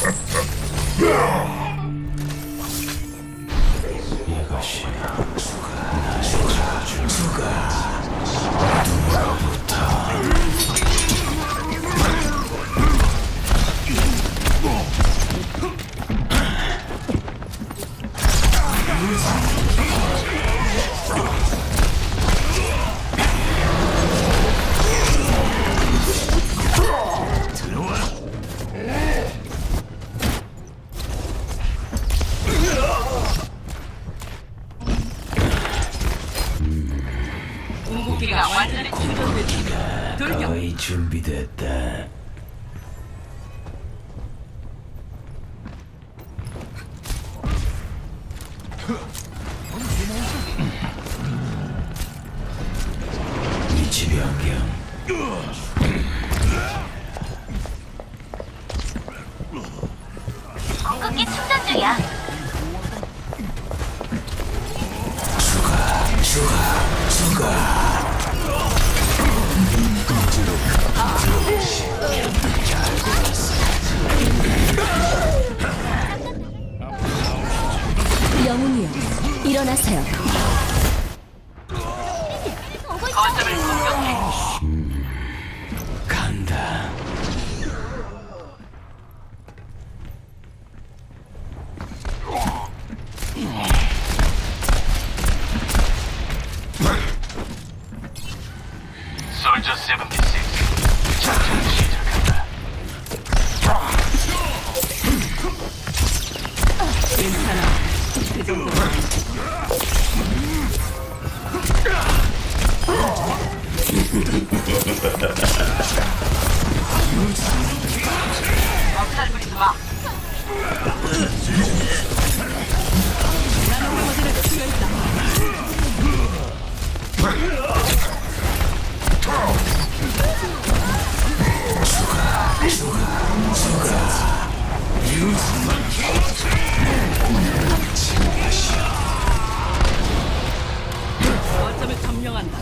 Ha ha ha. 돌격. 거의 준비됐다. 위치 변경. 공격기 충전 중이야. 추가, 추가, 추가. 영웅이여 일어나세요. 간다. 솔저 76 작전 시작한다 괜찮아. his own Use 점령한다.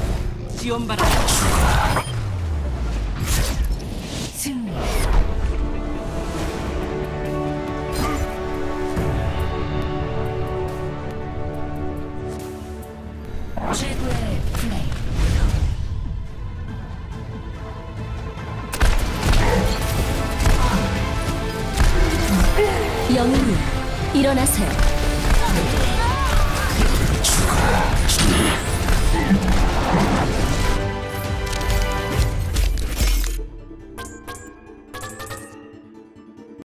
플레이. 영웅이여 일어나세요